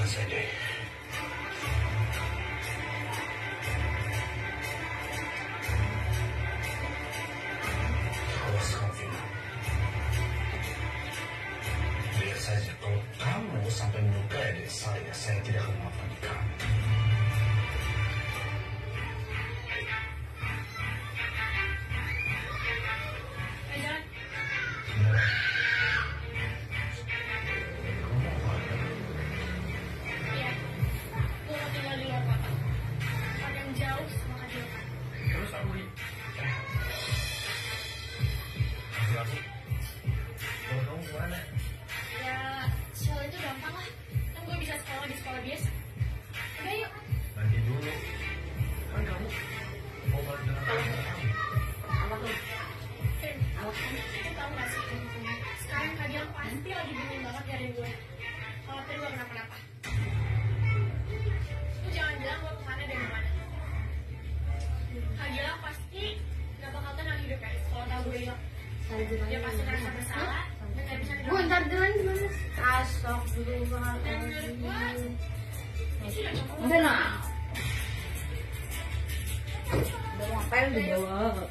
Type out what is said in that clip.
selesai deh. Awas kamu, saja, kalau kamu sampai melukai adik saya, saya tidak akan memaafkan kamu. Fir, lu tau gak sih? Sekarang Kak Gilang pasti lagi bingung banget nyariin gue. Khawatir gue kenapa-napa. Lu jangan bilang gue ke mana dan ke mana. Kak Gilang pasti gak bakal tenang hidupnya kalau tau gue hilang. Dia pasti ngerasa bersalah Bu, ntar duluan gimana? Kasok dulu. Dan gue, itu udah nah. Udah ngapain udah bawa.